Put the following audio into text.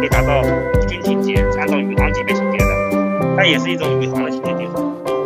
可以达到无菌清洁是照宇航级别清洁的它也是一种宇航的清洁技术